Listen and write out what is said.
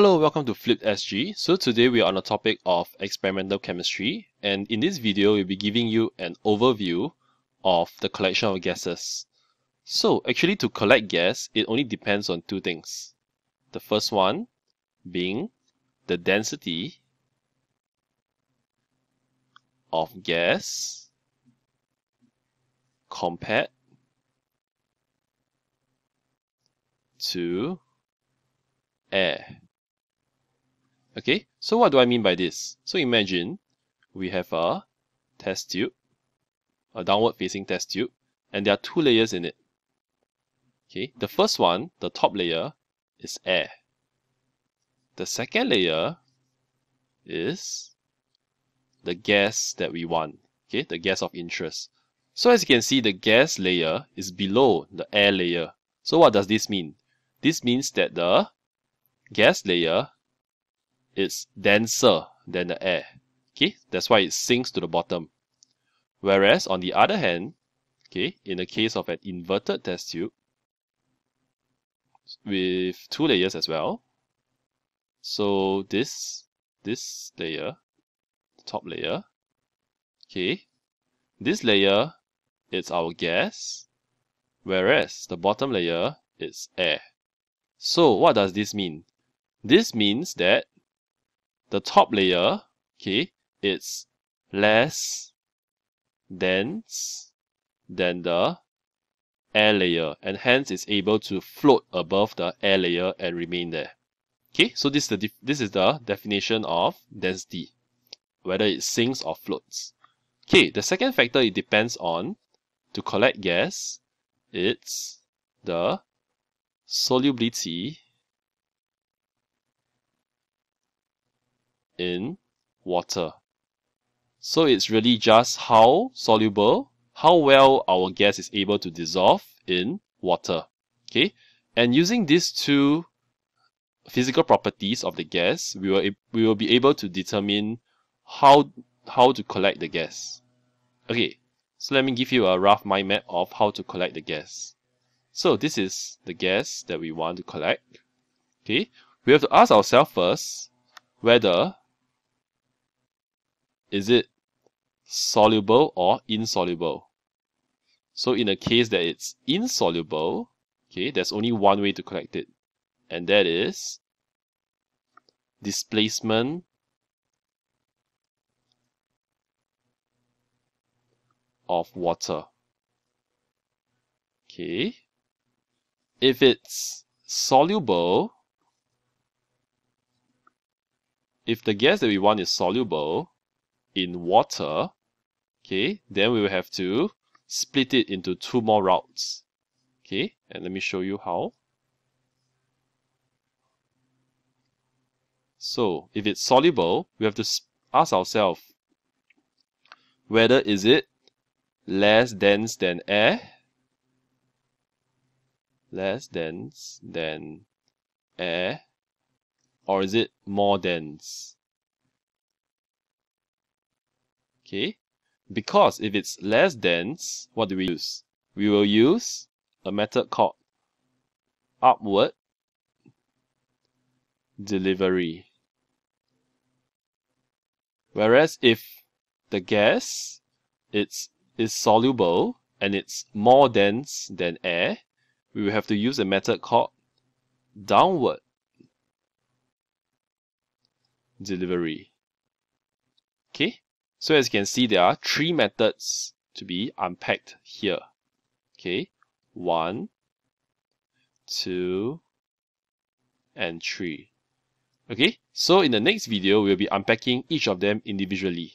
Hello, welcome to Flipped SG. So today we are on the topic of experimental chemistry and in this video we'll be giving you an overview of the collection of gases. So actually to collect gas, it only depends on two things. The first one being the density of gas compared to air. Okay, so what do I mean by this? So imagine we have a test tube, a downward facing test tube, and there are two layers in it. Okay, the first one, the top layer, is air. The second layer is the gas that we want, okay, the gas of interest. So as you can see, the gas layer is below the air layer. So what does this mean? This means that the gas layer is denser than the air. Okay, that's why it sinks to the bottom. Whereas on the other hand, okay, in the case of an inverted test tube with two layers as well, so this this layer, the top layer, okay, this layer is our gas, whereas the bottom layer is air. So what does this mean? This means that the top layer, okay, it's less dense than the air layer and hence it's able to float above the air layer and remain there. Okay, so this is the this is the definition of density, whether it sinks or floats. Okay, the second factor it depends on to collect gas, it's the solubility in water. So it's really just how soluble, how well our gas is able to dissolve in water. Okay, and using these two physical properties of the gas, we will we will be able to determine how how to collect the gas. Okay, so let me give you a rough mind map of how to collect the gas. So this is the gas that we want to collect. Okay, we have to ask ourselves first whether is it soluble or insoluble? So in a case that it's insoluble, okay, there's only one way to collect it, and that is displacement of water. Okay. If it's soluble, if the gas that we want is soluble, in water, okay, then we will have to split it into two more routes. Okay, and let me show you how. So if it's soluble, we have to ask ourselves whether is it less dense than air, less dense than air, or is it more dense? Okay, because if it's less dense, what do we use? We will use a method called upward delivery. Whereas if the gas it's, is soluble and it's more dense than air, we will have to use a method called downward delivery. Okay, so as you can see, there are three methods to be unpacked here. Okay, one, two, and three. Okay, so in the next video, we'll be unpacking each of them individually.